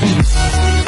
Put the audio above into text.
peace.